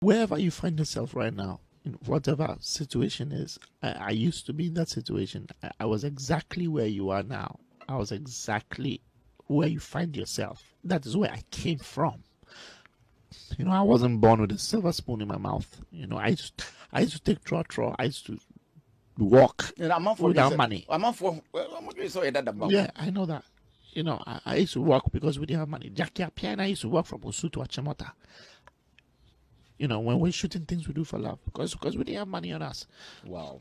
wherever you find yourself right now, in whatever situation is, I, I used to be in that situation. I, I was exactly where you are now. I was exactly where you find yourself. That is where I came from. You know, I wasn't born with a silver spoon in my mouth. You know, I used, I used to take trotro. I used to walk without money. I'm not for. I'm not sorry that about. Yeah, I know that. You know, I, I used to work because we didn't have money. Jackie I used to work from Osu to Achimota. You know, when we're shooting things we do for love because because we didn't have money on us. Wow.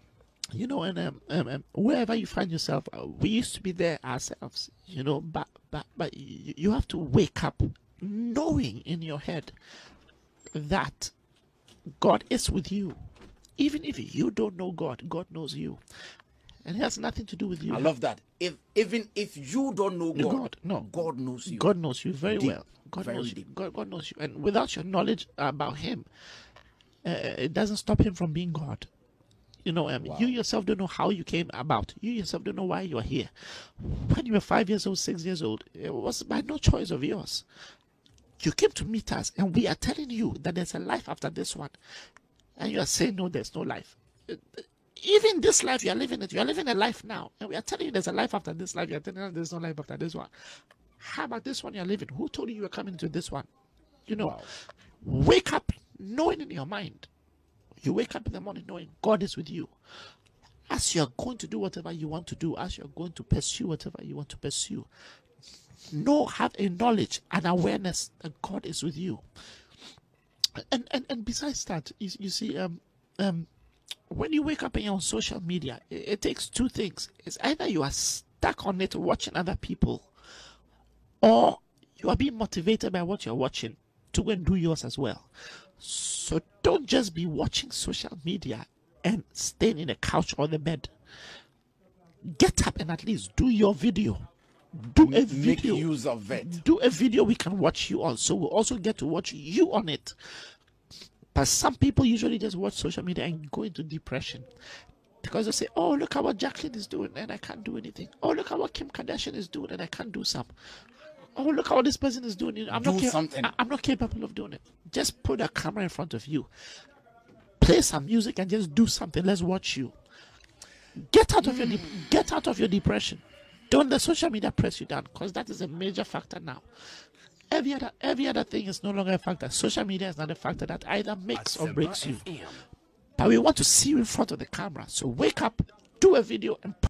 You know, and um, um, um, wherever you find yourself, uh, we used to be there ourselves. You know, but but but you, you have to wake up knowing in your head that God is with you. Even if you don't know God, God knows you. And it has nothing to do with you. I love that. If even if you don't know God, God no. God knows you. God knows you very Deep. well. God Very knows you. God, God knows you. And without your knowledge about Him, uh, it doesn't stop Him from being God. You know, um, you yourself don't know how you came about. You yourself don't know why you are here. When you were five years old, six years old, it was by no choice of yours. You came to meet us, and we are telling you that there's a life after this one. And you are saying, no, there's no life. Uh, Even this life you are living it, you are living a life now. And we are telling you there's a life after this life. You're telling us there's no life after this one. How about this one you're living? Who told you you were coming to this one? You know, wake up knowing in your mind. You wake up in the morning knowing God is with you. As you're going to do whatever you want to do, as you're going to pursue whatever you want to pursue, know, have a knowledge and awareness that God is with you. And and, and besides that, you, you see, um, um, when you wake up and you're on social media, it, it takes two things. It's either you are stuck on it watching other people, or you are being motivated by what you're watching to go and do yours as well. So don't just be watching social media and staying in the couch or the bed. Get up and at least do your video. Do a Make video. use of it. Do a video we can watch you on. So we'll also get to watch you on it. But some people usually just watch social media and go into depression. Because they say, oh, look at what Jacqueline is doing and I can't do anything. Oh, look at what Kim Kardashian is doing and I can't do some. Oh, look at what this person is doing. I'm Do not something. I- I'm not capable of doing it. Just put a camera in front of you. Play some music and just do something. Let's watch you. Get out of your de- get out of your depression. Don't let social media press you down because that is a major factor now. Every other every other thing is no longer a factor. Social media is not a factor that either makes or breaks you. But we want to see you in front of the camera. So wake up, do a video, and